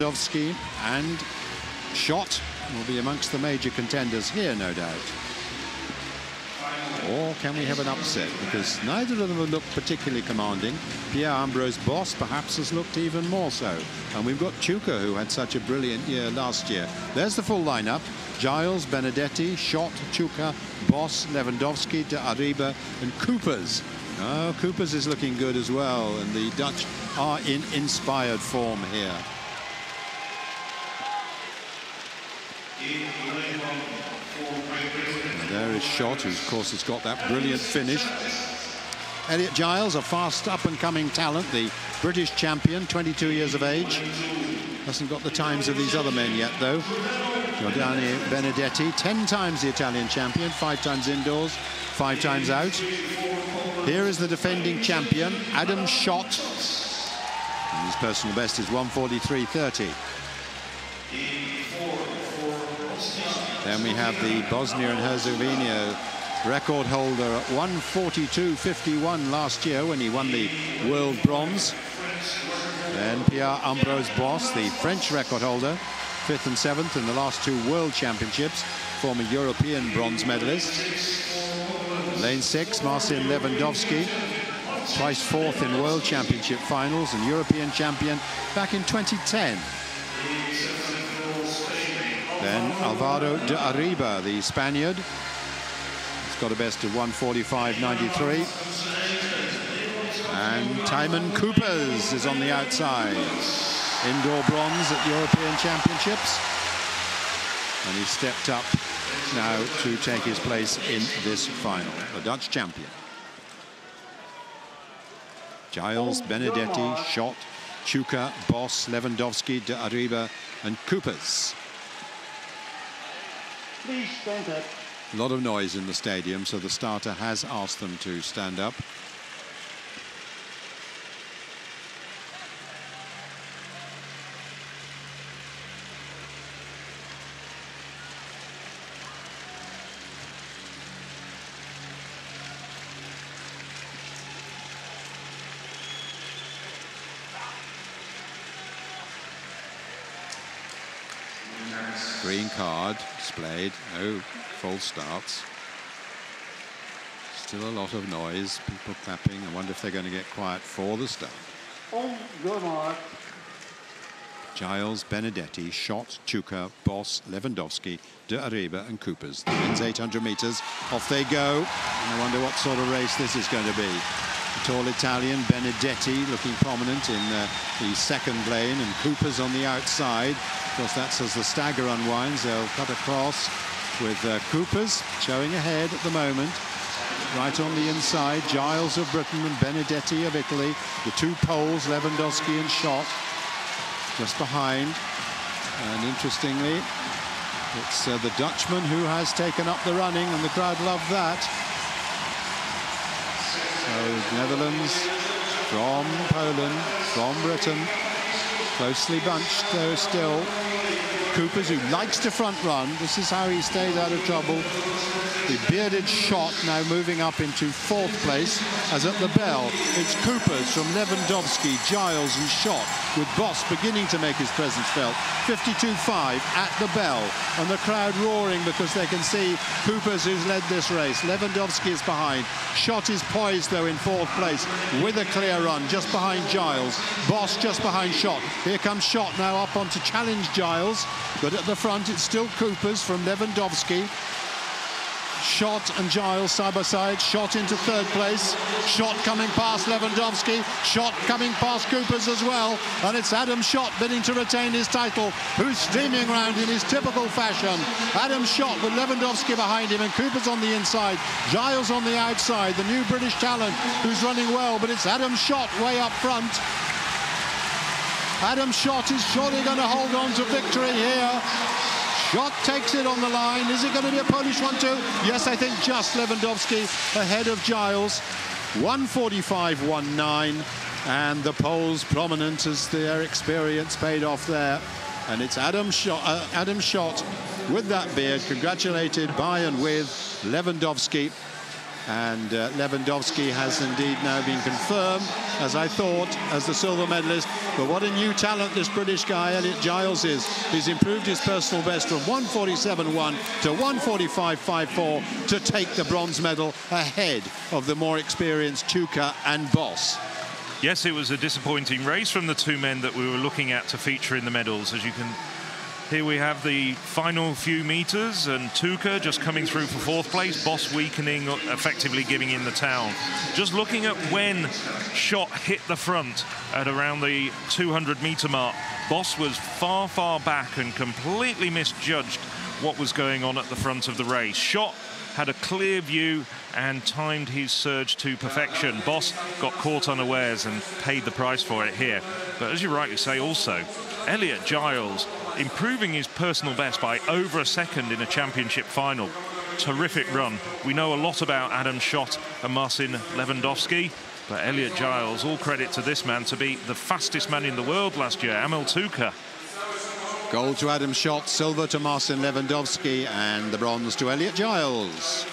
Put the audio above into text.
Lewandowski and Kszczot will be amongst the major contenders here, no doubt. Or can we have an upset? Because neither of them have looked particularly commanding. Pierre-Ambroise Bosse perhaps has looked even more so. And we've got Tuka, who had such a brilliant year last year. There's the full lineup. Giles, Benedetti, Kszczot, Tuka, Bosse, Lewandowski, De Arriba and Kupers. Oh, Kupers is looking good as well. And the Dutch are in inspired form here. And there is Kszczot, who of course has got that brilliant finish. Elliot Giles, a fast up-and-coming talent, the British champion, 22 years of age. Hasn't got the times of these other men yet, though. Giordano Benedetti, 10 times the Italian champion, five times indoors, five times out. Here is the defending champion, Adam Kszczot. And his personal best is 143.30. Then we have the Bosnia and Herzegovina record holder at 142.51 last year when he won the world bronze. Then Pierre Ambroise Bosse, the French record holder, fifth and seventh in the last two world championships, former European bronze medalist. Lane six, Marcin Lewandowski, twice fourth in world championship finals and European champion back in 2010. Then Alvaro de Arriba, the Spaniard. He's got a best of 145.93. And Thijmen Kupers is on the outside. Indoor bronze at European Championships. And he's stepped up now to take his place in this final. The Dutch champion. Giles, Benedetti, Kszczot, Tuka, Bosse, Lewandowski, De Arriba, and Kupers. Please stand up. A lot of noise in the stadium, so the starter has asked them to stand up. Green card displayed. No false starts. Still a lot of noise. People clapping. I wonder if they're going to get quiet for the start. Oh, good mark. Giles, Benedetti, Kszczot, Tuka, Bosse, Lewandowski, De Arriba and Kupers. The men's 800 metres. Off they go. And I wonder what sort of race this is going to be. Tall Italian, Benedetti, looking prominent in uh, the second lane and Kupers on the outside. Of course, that's as the stagger unwinds. They'll cut across with uh, Kupers showing ahead at the moment. Right on the inside, Giles of Britain and Benedetti of Italy. The two Poles, Lewandowski and Kszczot, just behind. And interestingly, it's uh, the Dutchman who has taken up the running, and the crowd love that. So Netherlands from Poland, from Britain, closely bunched though still. Kupers, who likes to front run. This is how he stays out of trouble. The bearded Kszczot now moving up into fourth place as at the bell. It's Kupers from Lewandowski, Giles and Kszczot with Bosse beginning to make his presence felt. 52-5 at the bell and the crowd roaring because they can see Kupers who's led this race. Lewandowski is behind. Kszczot is poised though in fourth place with a clear run just behind Giles. Bosse just behind Kszczot. Here comes Kszczot now up on to challenge Giles. But at the front, it's still Kupers from Lewandowski. Kszczot and Giles side by side. Kszczot into third place. Kszczot coming past Lewandowski. Kszczot coming past Kupers as well. And it's Adam Kszczot bidding to retain his title, who's streaming around in his typical fashion. Adam Kszczot with Lewandowski behind him and Kupers on the inside. Giles on the outside, the new British talent who's running well. But it's Adam Kszczot way up front. Adam Kszczot is surely going to hold on to victory here. Kszczot takes it on the line. Is it going to be a Polish one too? Yes, I think just Lewandowski ahead of Giles. 145.19 and the Poles prominent as their experience paid off there. And it's Adam Kszczot, uh, Adam Kszczot with that beard, congratulated by and with Lewandowski. And uh, Lewandowski has indeed now been confirmed, as I thought, as the silver medalist. But what a new talent this British guy, Elliot Giles, is. He's improved his personal best from 147.1 to 145.54 to take the bronze medal ahead of the more experienced Tuka and Bosse. Yes, it was a disappointing race from the two men that we were looking at to feature in the medals. As you can here we have the final few meters and Tuka just coming through for fourth place, Bosse weakening, effectively giving in the town. Just looking at when Kszczot hit the front at around the 200 meter mark, Bosse was far, far back and completely misjudged what was going on at the front of the race. Kszczot had a clear view and timed his surge to perfection. Bosse got caught unawares and paid the price for it here. But as you rightly say also, Elliot Giles improving his personal best by over a second in a championship final. Terrific run. We know a lot about Adam Kszczot and Marcin Lewandowski, but Elliot Giles, all credit to this man to be the fastest man in the world last year, Amel Tuka. Gold to Adam Kszczot, silver to Marcin Lewandowski, and the bronze to Elliot Giles.